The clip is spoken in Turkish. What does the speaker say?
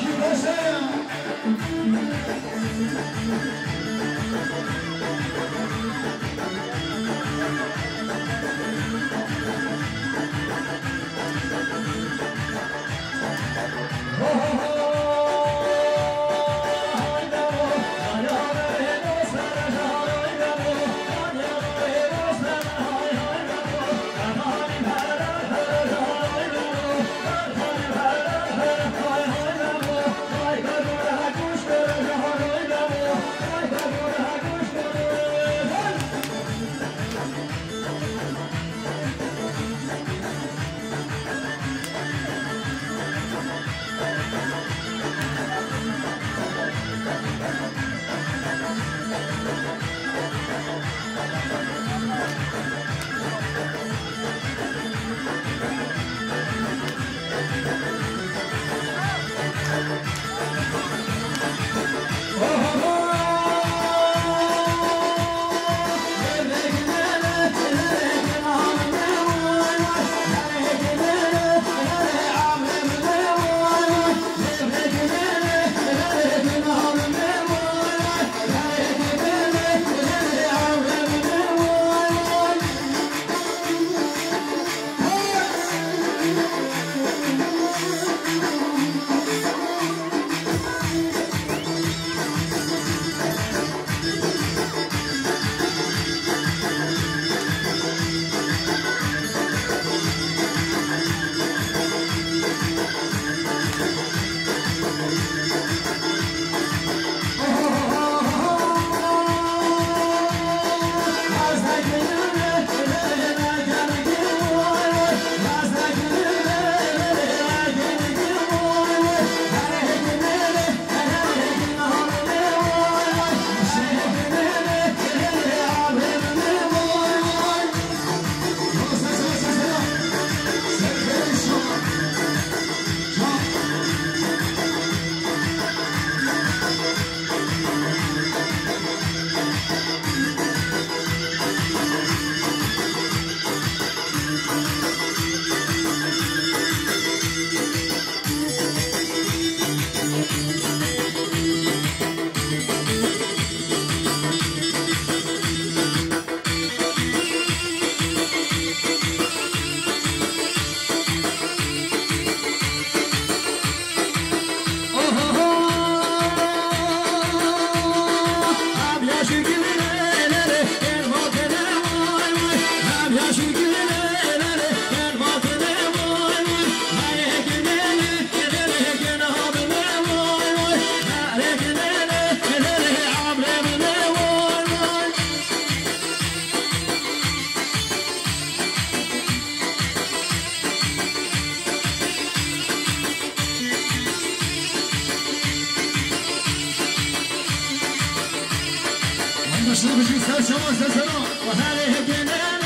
Kim başa ya? Nos lembramos de seus sonhos, seus sonhos, correr e repreender.